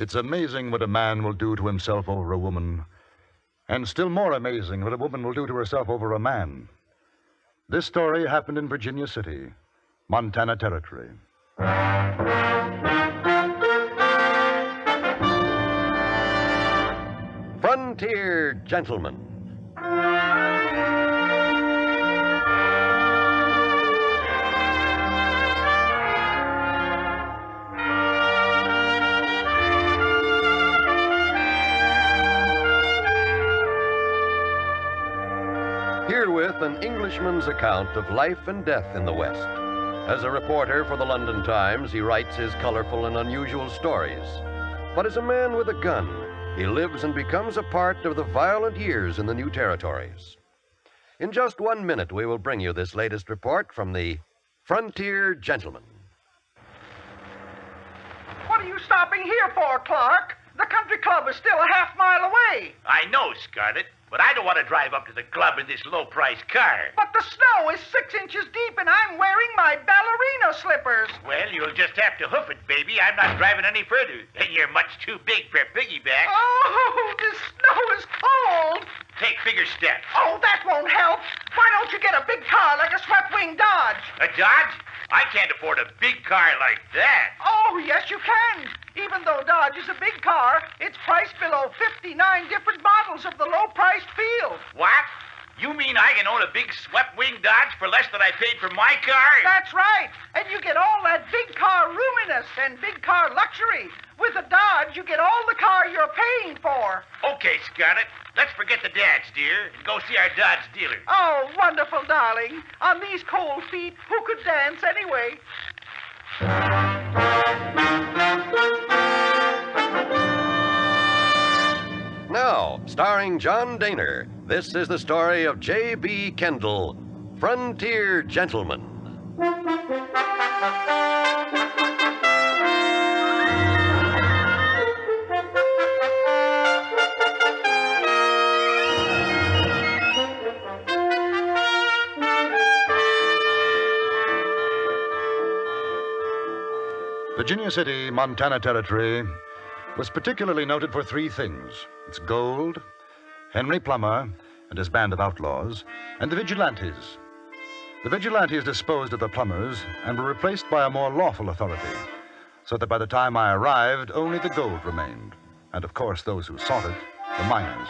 It's amazing what a man will do to himself over a woman, and still more amazing what a woman will do to herself over a man. This story happened in Virginia City, Montana Territory. Frontier Gentleman. Herewith an Englishman's account of life and death in the West. As a reporter for the London Times, he writes his colorful and unusual stories. But as a man with a gun, he lives and becomes a part of the violent years in the new territories. In just one minute, we will bring you this latest report from the Frontier Gentleman. What are you stopping here for, Clark? The country club is still a half mile away. I know, Scarlet, but I don't want to drive up to the club in this low priced car. But the snow is six inches deep and I'm wearing my ballerina slippers. Well, you'll just have to hoof it, baby. I'm not driving any further. You're much too big for a piggyback. Oh, the snow is cold. Take bigger steps. Oh, that won't help. Why don't you get a big car like a swept wing Dodge? A Dodge? I can't afford a big car like that. Oh, yes, you can. Even though Dodge is a big car, it's priced below 59 different models of the low priced field. What? You mean I can own a big swept wing Dodge for less than I paid for my car? That's right. And you get all that big car roominess and big car luxury. With a Dodge, you get all the car you're paying for. Okay, Scarlet. Let's forget the dads, dear, and go see our Dodge dealer. Oh, wonderful, darling. On these cold feet, who could dance anyway? Now, starring John Dehner, this is the story of J.B. Kendall, Frontier Gentleman. Virginia City, Montana Territory, was particularly noted for three things its gold, Henry Plummer and his band of outlaws, and the vigilantes. The vigilantes disposed of the Plummers and were replaced by a more lawful authority, so that by the time I arrived, only the gold remained, and of course those who sought it, the miners.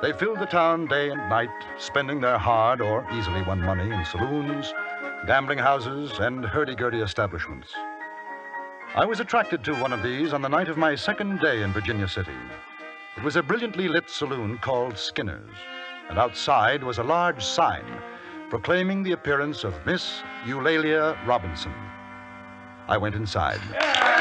They filled the town day and night, spending their hard or easily won money in saloons, gambling houses, and hurdy-gurdy establishments. I was attracted to one of these on the night of my second day in Virginia City. It was a brilliantly lit saloon called Skinner's, and outside was a large sign proclaiming the appearance of Miss Eulalia Robinson. I went inside. Ladies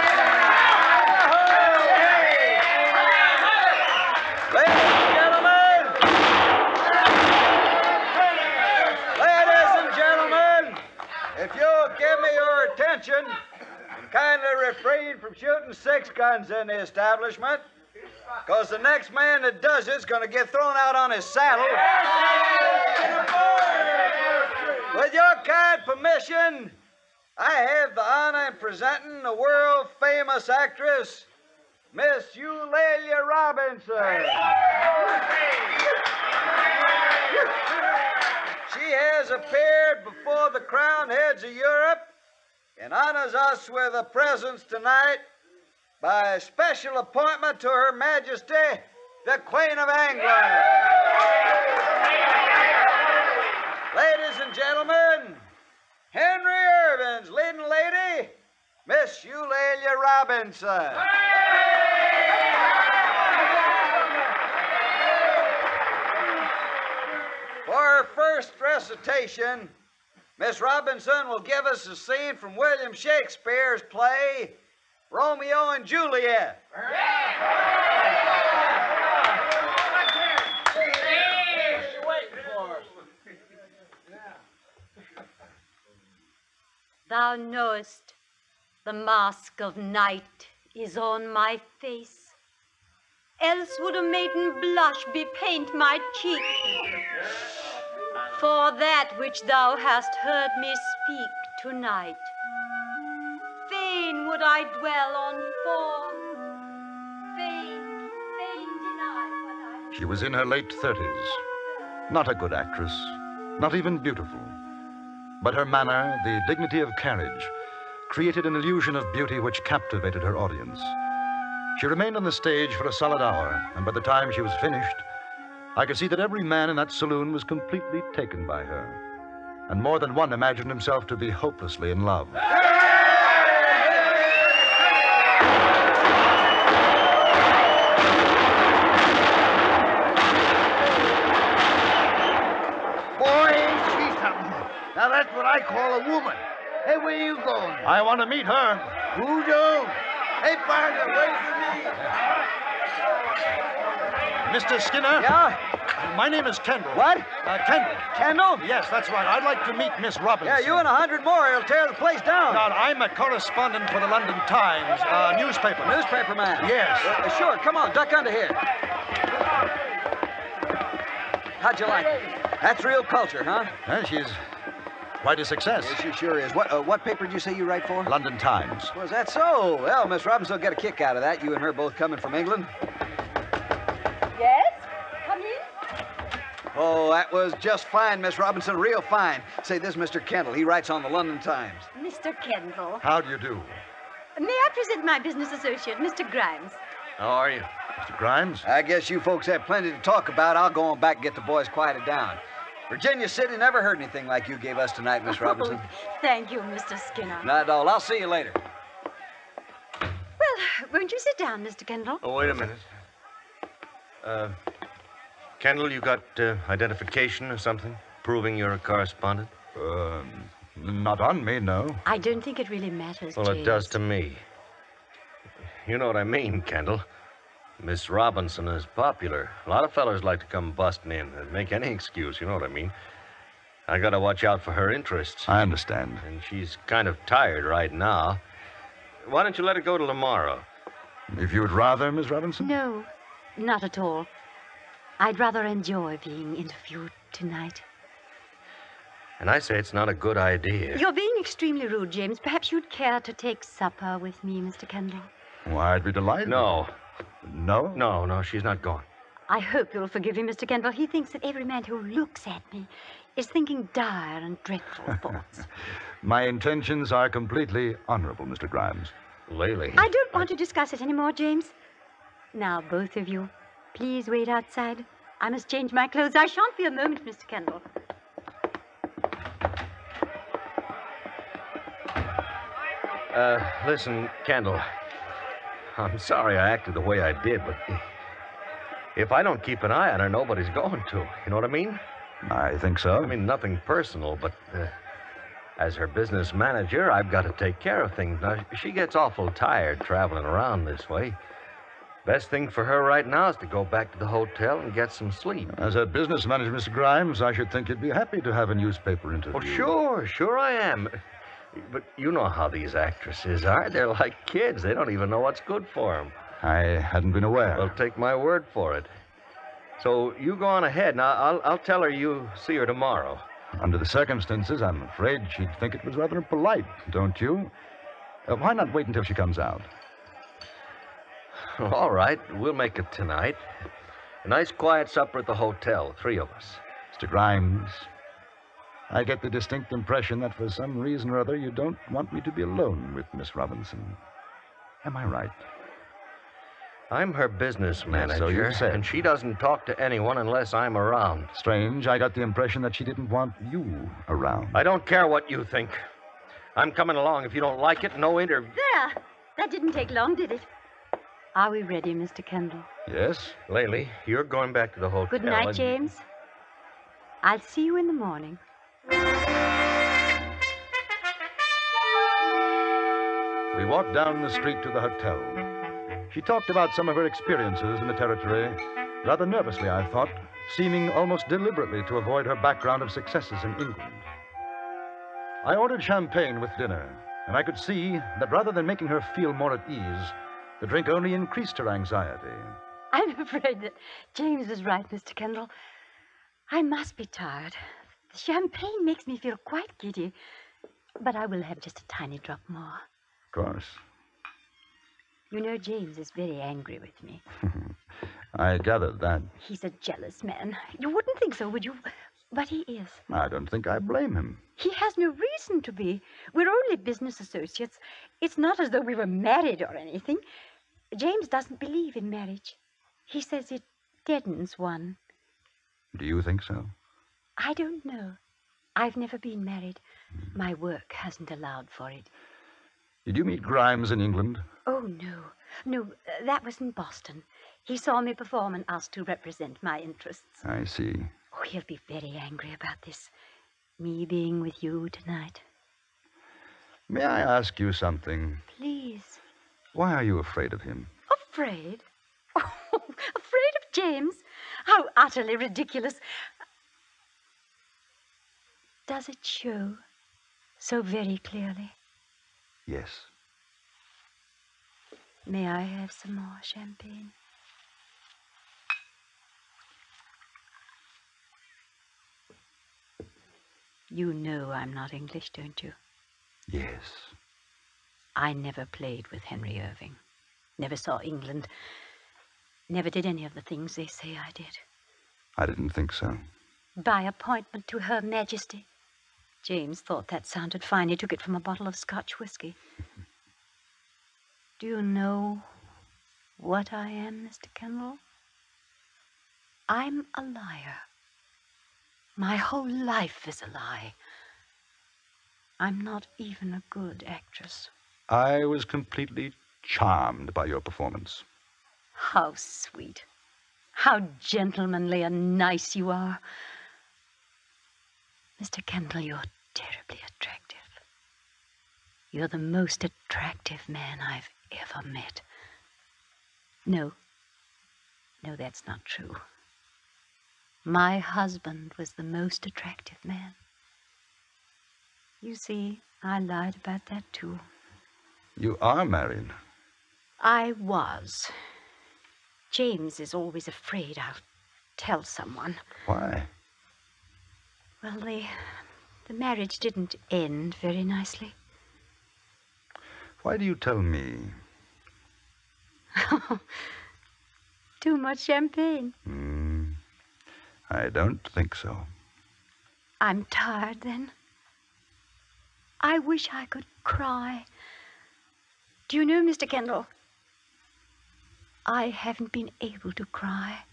shooting six guns in the establishment, because the next man that does it's going to get thrown out on his saddle. With your kind permission, I have the honor in presenting the world famous actress, Miss Eulalia Robinson. She has appeared before the crown heads of Europe and honors us with a presence tonight by a special appointment to Her Majesty, the Queen of England. Ladies and gentlemen, Henry Irving's leading lady, Miss Eulalia Robinson. For her first recitation, Miss Robinson will give us a scene from William Shakespeare's play, Romeo and Juliet. Thou knowest the mask of night is on my face. Else would a maiden blush bepaint my cheek. For that which thou hast heard me speak tonight would I dwell on form? She was in her late 30s. Not a good actress, not even beautiful. But her manner, the dignity of carriage, created an illusion of beauty which captivated her audience. She remained on the stage for a solid hour, and by the time she was finished, I could see that every man in that saloon was completely taken by her. And more than one imagined himself to be hopelessly in love. What I call a woman. Hey, where you going? I want to meet her. Who don't? Hey, partner, wait for me. Mr. Skinner? Yeah? My name is Kendall. What? Uh, Kendall. Kendall? Yes, that's right. I'd like to meet Miss Robinson. Yeah, you and a hundred more. It'll tear the place down. Now, I'm a correspondent for the London Times, uh, newspaper. Newspaper man. Yes. Uh, sure, come on, duck under here. How'd you like it? That's real culture, huh? Uh, she's quite a success. Yes, she sure is. What uh, what paper did you say you write for? London Times. Was that so? Well, Miss Robinson will get a kick out of that. You and her both coming from England. Yes? Come in. Oh, that was just fine, Miss Robinson. Real fine. Say, this is Mr. Kendall. He writes on the London Times. Mr. Kendall. How do you do? May I present my business associate, Mr. Grimes? How are you? Mr. Grimes? I guess you folks have plenty to talk about. I'll go on back and get the boys quieted down. Virginia City never heard anything like you gave us tonight, Miss Robinson. Oh, thank you, Mr. Skinner. Not at all. I'll see you later. Well, won't you sit down, Mr. Kendall? Oh, wait a minute. Uh, Kendall, you got uh, identification or something? Proving you're a correspondent? Um, not on me, no. I don't think it really matters, Well, it does to me. You know what I mean, Kendall. Miss Robinson is popular. A lot of fellers like to come busting in and make any excuse, you know what I mean. I gotta watch out for her interests. I understand. And she's kind of tired right now. Why don't you let her go till tomorrow? If you would rather, Miss Robinson? No, not at all. I'd rather enjoy being interviewed tonight. And I say it's not a good idea. You're being extremely rude, James. Perhaps you'd care to take supper with me, Mr. Kendall. Why, I'd be delighted. No, No? no, no, she's not gone. I hope you'll forgive him, Mr. Kendall. He thinks that every man who looks at me is thinking dire and dreadful thoughts. My intentions are completely honorable, Mr. Grimes. Laley. I don't want to discuss it anymore, James. Now, both of you, please wait outside. I must change my clothes. I shan't be a moment, Mr. Kendall. Uh, listen, Kendall. I'm sorry I acted the way I did, but if I don't keep an eye on her, nobody's going to. You know what I mean? I think so. I mean, nothing personal, but uh, as her business manager, I've got to take care of things. Now, she gets awful tired traveling around this way. Best thing for her right now is to go back to the hotel and get some sleep. As a business manager, Mr. Grimes, I should think you'd be happy to have a newspaper interview. Oh, sure, sure I am. But you know how these actresses are. They're like kids. They don't even know what's good for them. I hadn't been aware. Well, take my word for it. So you go on ahead. and I'll, I'll tell her you see her tomorrow. Under the circumstances, I'm afraid she'd think it was rather impolite, don't you? Uh, why not wait until she comes out? All right, we'll make it tonight. A nice quiet supper at the hotel, three of us. Mr. Grimes, I get the distinct impression that for some reason or other you don't want me to be alone with Miss Robinson. Am I right? I'm her business manager, so you said. and she doesn't talk to anyone unless I'm around. Strange, I got the impression that she didn't want you around. I don't care what you think. I'm coming along. If you don't like it, no interview. There! That didn't take long, did it? Are we ready, Mr. Kendall? Yes? Laley, you're going back to the hotel. Good night, and- James. I'll see you in the morning. We walked down the street to the hotel. She talked about some of her experiences in the territory, rather nervously, I thought, seeming almost deliberately to avoid her background of successes in England. I ordered champagne with dinner, and I could see that rather than making her feel more at ease, the drink only increased her anxiety. I'm afraid that James is right, Mr. Kendall. I must be tired. The champagne makes me feel quite giddy. But I will have just a tiny drop more. Of course. You know, James is very angry with me. I gathered that. He's a jealous man. You wouldn't think so, would you? But he is. I don't think I blame him. He has no reason to be. We're only business associates. It's not as though we were married or anything. James doesn't believe in marriage. He says it deadens one. Do you think so? I don't know. I've never been married. My work hasn't allowed for it. Did you meet Grimes in England? Oh, no. No, uh, that was in Boston. He saw me perform and asked to represent my interests. I see. Oh, he'll be very angry about this. Me being with you tonight. May I ask you something? Please. Why are you afraid of him? Afraid? Oh, afraid of James? How utterly ridiculous. Does it show so very clearly? Yes. May I have some more champagne? You know I'm not English, don't you? Yes. I never played with Henry Irving. Never saw England. Never did any of the things they say I did. I didn't think so. By appointment to Her Majesty. James thought that sounded fine. He took it from a bottle of Scotch whiskey. Do you know what I am, Mr. Kendall? I'm a liar. My whole life is a lie. I'm not even a good actress. I was completely charmed by your performance. How sweet. How gentlemanly and nice you are. Mr. Kendall, you're terribly attractive. You're the most attractive man I've ever met. No. No, that's not true. My husband was the most attractive man. You see, I lied about that too. You are married. I was. James is always afraid I'll tell someone. Why? Well, the, the marriage didn't end very nicely. Why do you tell me? Too much champagne. Hmm. I don't think so. I'm tired then. I wish I could cry. Do you know, Mr. Kendall? I haven't been able to cry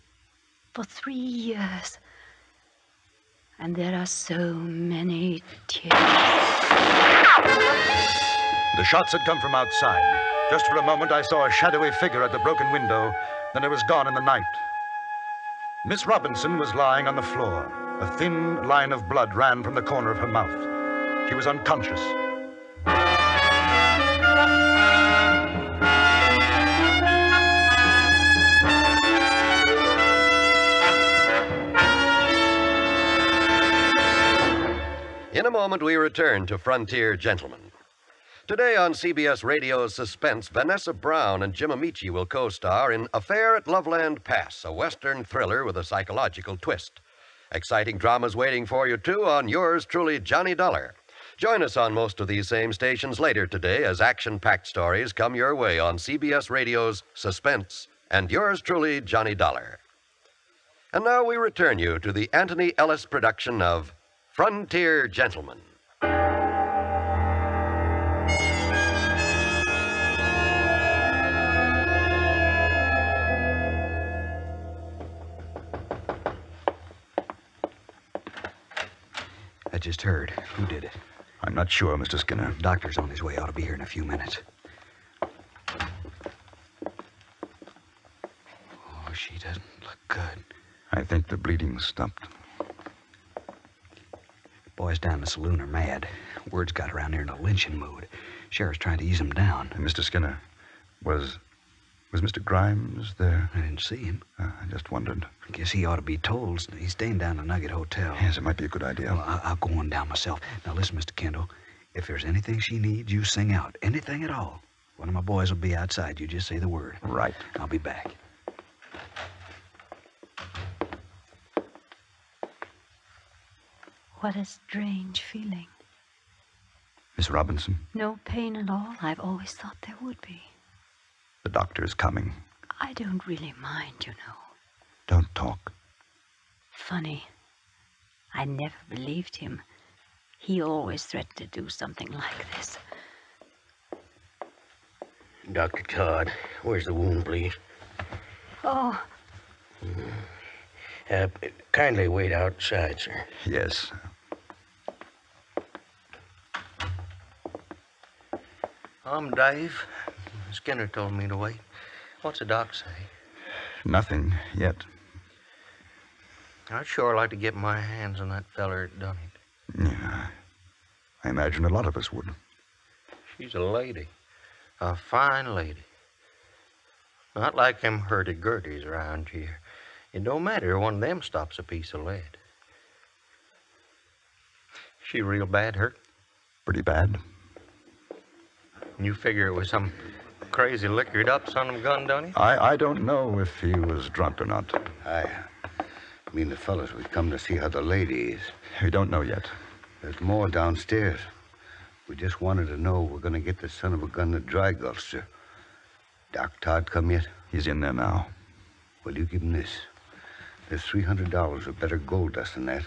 for three years. And there are so many tears. The shots had come from outside. Just for a moment, I saw a shadowy figure at the broken window, then it was gone in the night. Miss Robinson was lying on the floor. A thin line of blood ran from the corner of her mouth. She was unconscious. In a moment, we return to Frontier Gentleman. Today on CBS Radio's Suspense, Vanessa Brown and Jim Ameche will co star in Affair at Loveland Pass, a Western thriller with a psychological twist. Exciting dramas waiting for you, too, on yours truly, Johnny Dollar. Join us on most of these same stations later today as action packed stories come your way on CBS Radio's Suspense and yours truly, Johnny Dollar. And now we return you to the Antony Ellis production of Frontier Gentleman. I just heard. Who did it? I'm not sure, Mr. Skinner. Doctor's on his way. Ought to be here in a few minutes. Oh, she doesn't look good. I think the bleeding stopped. Boys down in the saloon are mad. Word's got around here in a lynching mood. Sheriff's trying to ease them down. Mr. Skinner, was was Mr. Grimes there? I didn't see him. Uh, I just wondered. I guess he ought to be told. He's staying down at the Nugget Hotel. Yes, it might be a good idea. Well, I- I'll go on down myself. Now, listen, Mr. Kendall. If there's anything she needs, you sing out. Anything at all. One of my boys will be outside. You just say the word. Right. I'll be back. What a strange feeling. Miss Robinson, No pain at all. I've always thought there would be. the doctor is coming. I don't really mind, you know. Don't talk. Funny. I never believed him. He always threatened to do something like this. Dr. Todd, where's the wound, please? Oh, Uh, kindly wait outside, sir. Yes. I'm Dave. Skinner told me to wait. What's the doc say? Nothing yet. I'd sure like to get my hands on that feller that done it. Yeah. I imagine a lot of us would. She's a lady. A fine lady. Not like them hurdy-gurdies around here. It don't matter if one of them stops a piece of lead. She real bad hurt? Pretty bad. You figure it was some crazy liquored up son of a gun, don't you? I, I don't know if he was drunk or not. I uh, mean the fellows. We've come to see how the lady is. We don't know yet. There's more downstairs. We just wanted to know we're going to get the son of a gun to Dry Gulch, sir. Doc Todd come yet? He's in there now. Well, you give him this. There's $300 of better gold dust than that.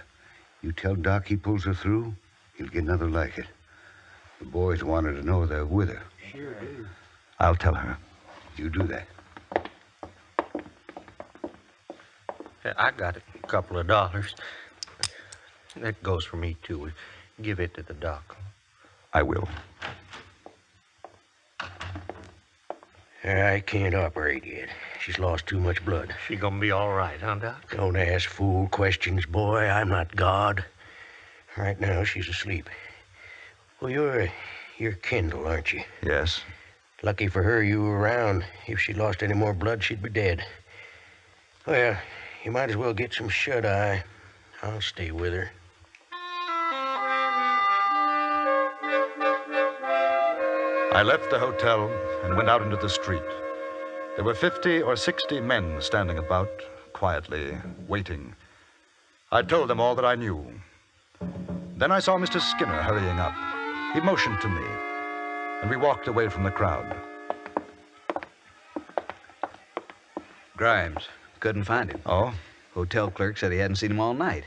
You tell Doc he pulls her through, he'll get another like it. The boys wanted to know they're with her. Sure do. I'll tell her. You do that. Yeah, I got a couple of dollars. That goes for me, too. Give it to the doc. I will. I can't operate yet. She's lost too much blood. She gonna be all right, huh, Doc? Don't ask fool questions, boy. I'm not God. Right now, she's asleep. Well, you're, you're Kendall, aren't you? Yes. Lucky for her you were around. If she lost any more blood, she'd be dead. Well, you might as well get some shut eye. I'll stay with her. I left the hotel and went out into the street. There were 50 or 60 men standing about, quietly, waiting. I told them all that I knew. Then I saw Mr. Skinner hurrying up. He motioned to me, and we walked away from the crowd. Grimes. Couldn't find him. Oh? Hotel clerk said he hadn't seen him all night.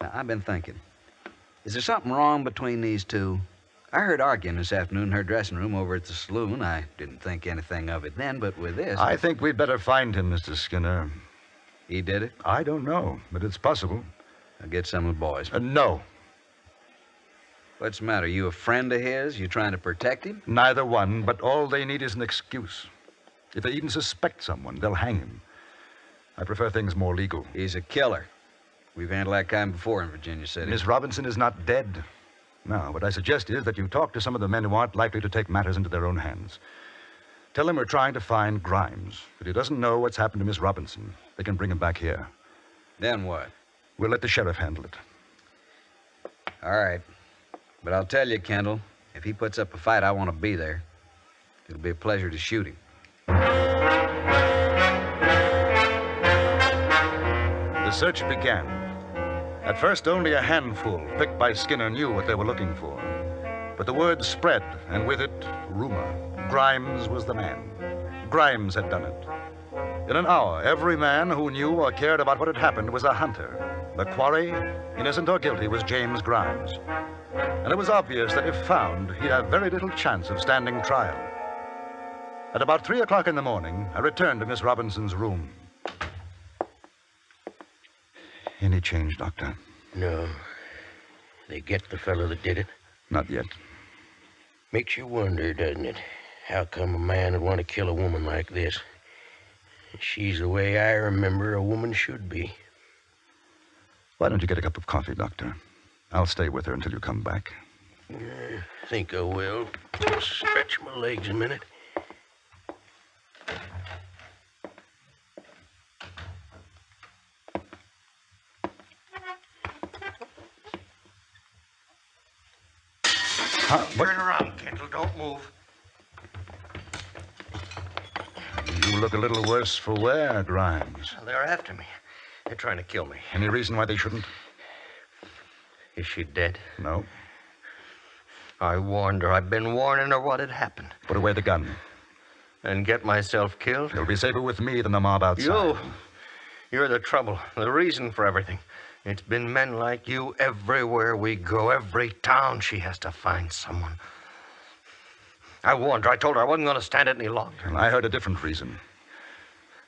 Now, I've been thinking. Is there something wrong between these two? I heard arguing this afternoon in her dressing room over at the saloon. I didn't think anything of it then, but with this. I think we'd better find him, Mr. Skinner. He did it? I don't know, but it's possible. I'll get some of the boys. Uh, no, What's the matter? You a friend of his? You trying to protect him? neither one, but all they need is an excuse. If they even suspect someone, they'll hang him. I prefer things more legal. He's a killer. We've handled that kind before in Virginia City. Miss Robinson is not dead. Now, what I suggest is that you talk to some of the men who aren't likely to take matters into their own hands. Tell them we're trying to find Grimes, that he doesn't know what's happened to Miss Robinson. They can bring him back here. Then what? We'll let the sheriff handle it. All right. But I'll tell you, Kendall, if he puts up a fight, I want to be there. It'll be a pleasure to shoot him. The search began. At first, only a handful picked by Skinner knew what they were looking for. But the word spread, and with it, rumor. Grimes was the man. Grimes had done it. In an hour, every man who knew or cared about what had happened was a hunter. The quarry, innocent or guilty, was James Grimes. And it was obvious that if found, he'd have very little chance of standing trial. At about three o'clock in the morning, I returned to Miss Robinson's room. Any change, Doctor? No. They get the fellow that did it. Not yet. Makes you wonder, doesn't it? How come a man would want to kill a woman like this? She's the way I remember a woman should be. Why don't you get a cup of coffee, Doctor? I'll stay with her until you come back. I think I will. Stretch my legs a minute. Huh? What? Turn around, Kendall. Don't move. You look a little worse for wear, Grimes. They're after me. They're trying to kill me. Any reason why they shouldn't? Is she dead? No. I warned her. I've been warning her what had happened. Put away the gun. And get myself killed? You'll be safer with me than the mob outside. You. You're the trouble, the reason for everything. It's been men like you everywhere we go, every town she has to find someone. I warned her. I told her I wasn't going to stand it any longer. And I heard a different reason.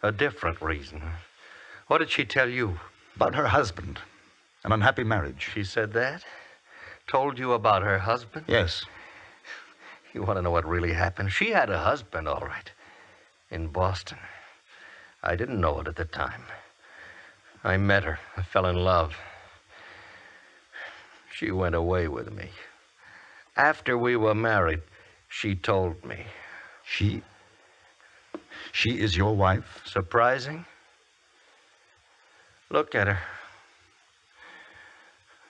A different reason. What did she tell you? About her husband. An unhappy marriage. She said that? Told you about her husband? Yes. You want to know what really happened? She had a husband, all right, in Boston. I didn't know it at the time. I met her. I fell in love. She went away with me. After we were married, she told me. She. She is your wife? Surprising? Look at her.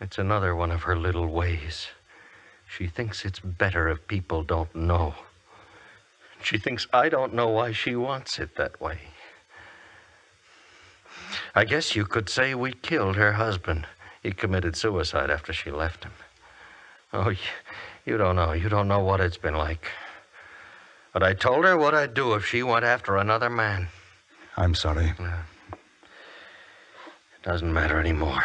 It's another one of her little ways. She thinks it's better if people don't know. She thinks I don't know why she wants it that way. I guess you could say we killed her husband. He committed suicide after she left him. Oh, you don't know. You don't know what it's been like. But I told her what I'd do if she went after another man. I'm sorry. It doesn't matter anymore.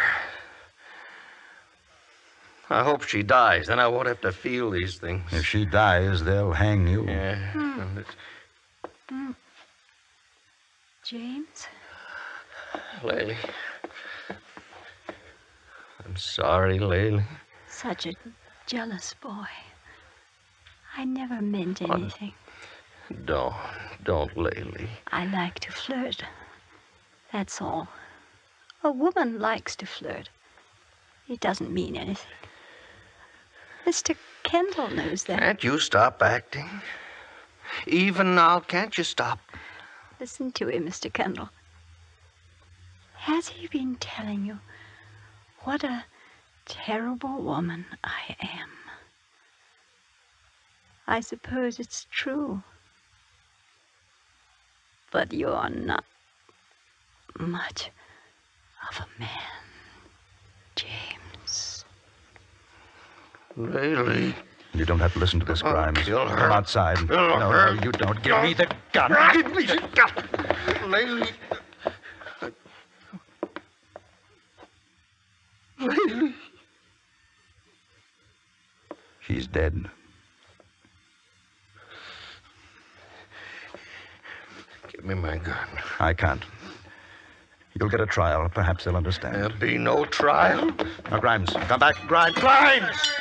I hope she dies. Then I won't have to feel these things. If she dies, they'll hang you. Yeah. Mm. James? Laley. I'm sorry, Laley. Such a jealous boy. I never meant anything. Don't. Don't, Laley. I like to flirt. That's all. A woman likes to flirt. It doesn't mean anything. Mr. Kendall knows that. Can't you stop acting? Even now, can't you stop? Listen to him, Mr. Kendall. Has he been telling you what a terrible woman I am? I suppose it's true. But you're not much of a man, James. Laley. You don't have to listen to this, I'll Grimes. kill her. Come outside. Kill no, her. no, you don't. Give me the gun. Give me the gun. Laley. Laley. She's dead. Give me my gun. I can't. You'll get a trial. Perhaps they'll understand. There'll be no trial. Now, Grimes, come back. Grimes. Grimes!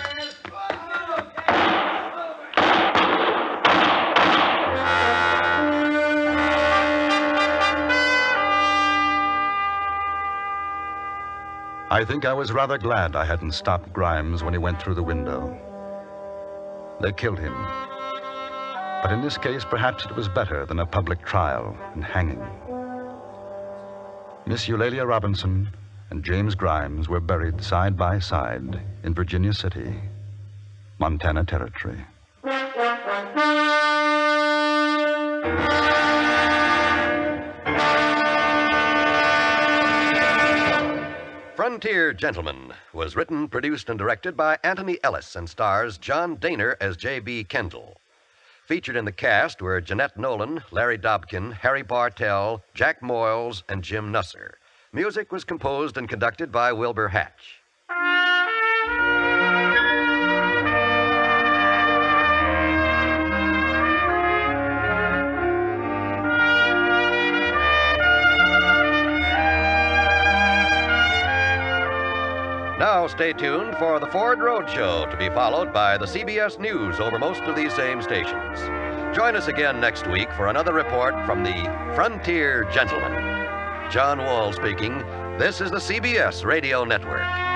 I think I was rather glad I hadn't stopped Grimes when he went through the window. They killed him. But in this case, perhaps it was better than a public trial and hanging. Miss Eulalia Robinson and James Grimes were buried side by side in Virginia City, Montana Territory. Frontier Gentleman was written, produced, and directed by Antony Ellis and stars John Dehner as J.B. Kendall. Featured in the cast were Jeanette Nolan, Larry Dobkin, Harry Bartell, Jack Moyles, and Jim Nusser. Music was composed and conducted by Wilbur Hatch. Now, stay tuned for the Ford Road Show to be followed by the CBS News over most of these same stations. Join us again next week for another report from the Frontier Gentleman. John Wald speaking. This is the CBS Radio Network.